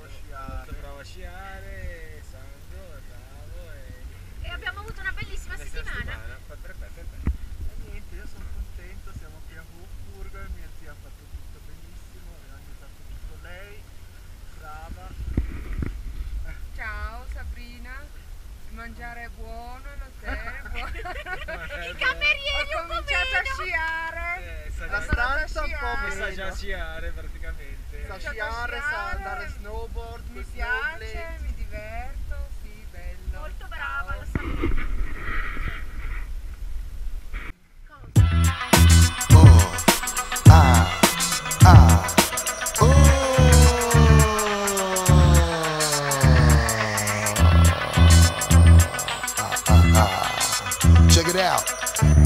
bravo a molto sciare. bravo a sciare, Sandro è bravo e, E abbiamo avuto una bellissima settimana. Perfetto. E niente, io sono contento, siamo qui a Hofburg, mia zia ha fatto tutto benissimo, ha aiutato tutto lei, brava. Ciao Sabrina, il mangiare è buono, l'hotel è buono. I Ho camerieri un po' cominciato a meno. sciare. Eh, La stanza un po' sciare. e sa già meno. sciare a sciare, sa sciare, andare snowboard, Mi piace, snowblade. mi diverto, sì, bello. Molto brava la Sabrina. Oh, ah, ah, oh. Ah, ah, ah. Check it out.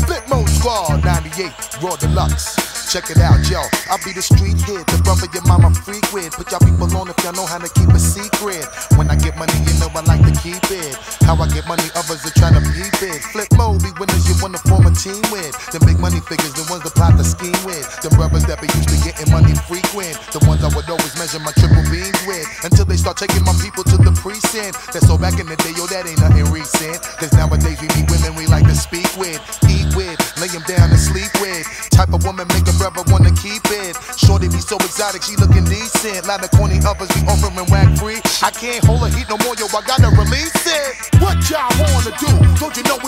Flip Mode Squad 98 Raw Deluxe. Check it out, yo. I'll be the street hit, the brother your mama freak with. Put y'all people on if y'all know how to keep a secret. When I get money, you know I like to keep it. How I get money, others are trying to peep it. Flip mode, be winners you wanna form a team with. The big money figures, the ones that plot the scheme with. The brothers that be used to getting money frequent. The ones I would always measure my triple beams with. Until they start taking my people to the precinct. That's so back in the day, yo, that ain't nothing recent. Cause nowadays we meet women we like to speak with, eat with, lay them down to sleep with. Type of woman make a brother wanna keep it. Shorty be so exotic, she looking decent. Lot of corny others be offering whack free. I can't hold her heat no more, yo, I gotta release it. What y'all wanna do? Don't you know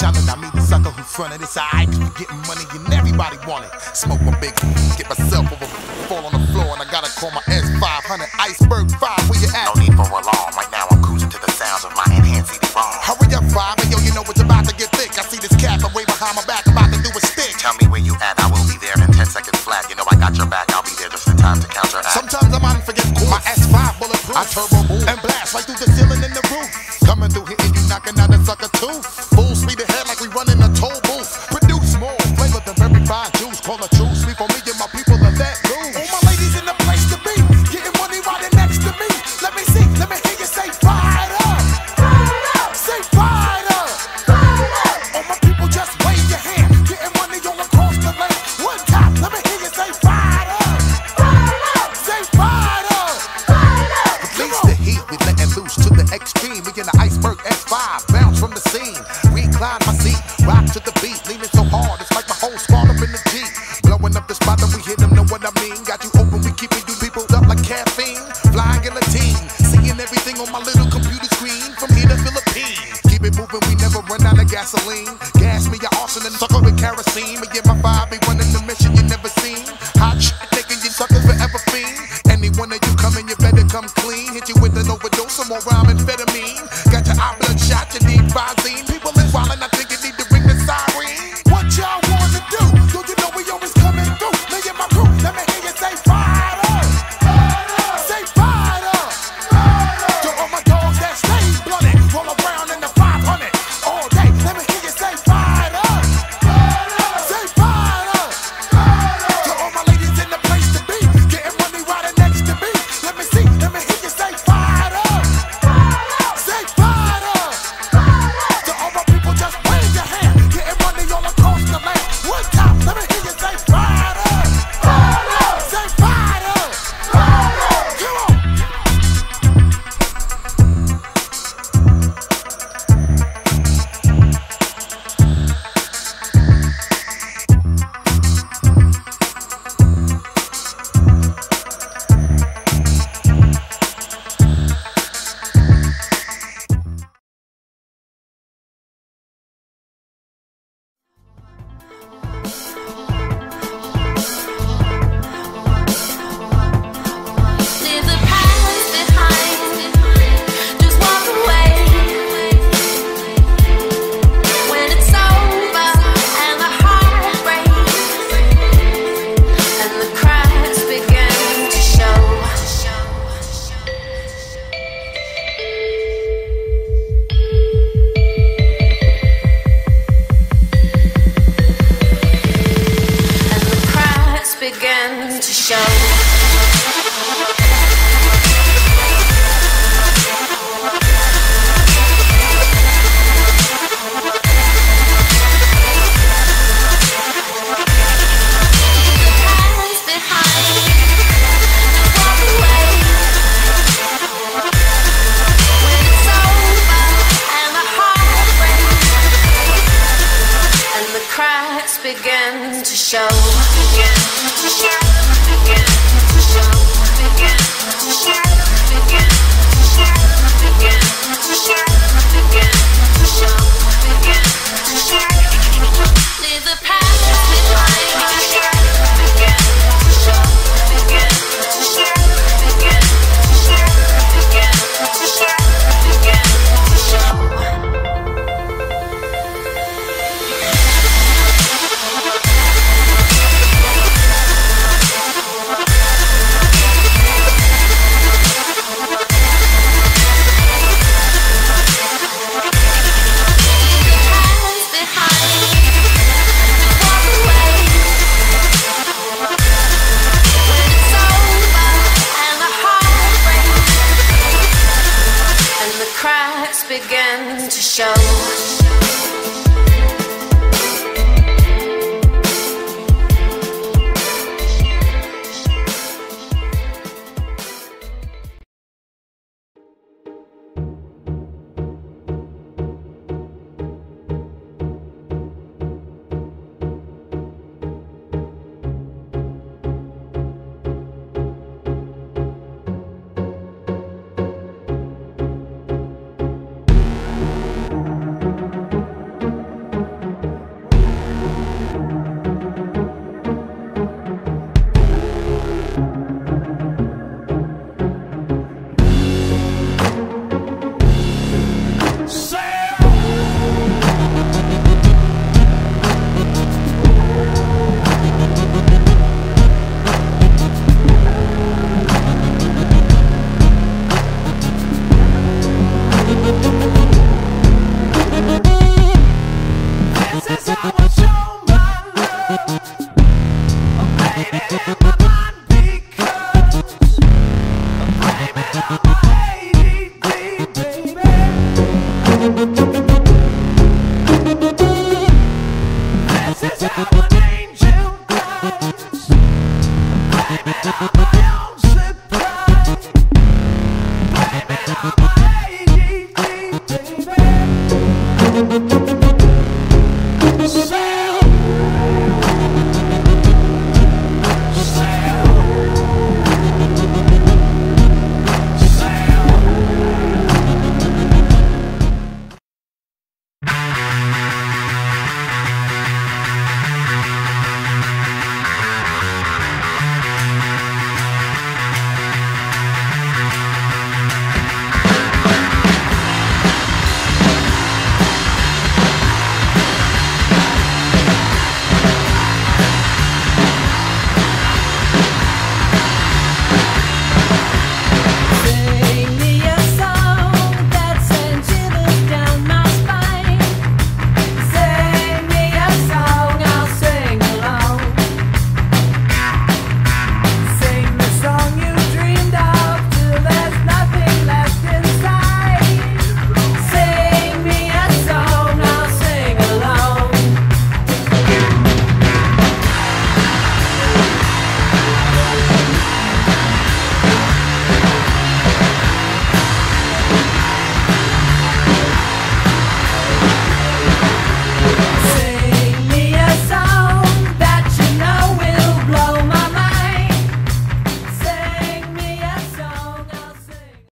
Now, every time that I meet a sucker who fronted, it's alright, cause we getting money and everybody want it. Smoke my big, get myself over, fall on the floor, and I gotta call my S500 Iceberg 5. Where you at? No need for a alarm. Right now I'm cruising to the sounds of my enhanced CD ROM. Hurry up, five, and yo, you know it's about to get thick. I see this cat way behind my back, about to do a stick. Tell me where you at, I will be there in 10 seconds flat. You know I got your back, I'll be there just in time to counteract. Sometimes I'm out and forget. My S5 bulletproof. I turbo boom and blast right through the ceiling iceberg S5, bounce from the scene. Recline my seat, rock to the beat, leaning so hard, it's like my whole squad up in the Jeep. Blowing up the spot that we hit them, know what I mean. Got you open, we keeping you people up like caffeine. Flying guillotine, seeing everything on my little computer screen from here to Philippines. Keep it moving, we never run out of gasoline. Gas me your arson and sucker with kerosene. Me and my five begin to show. Begin to show. Begin to show. Begin to show. Begin to show. Begin to show.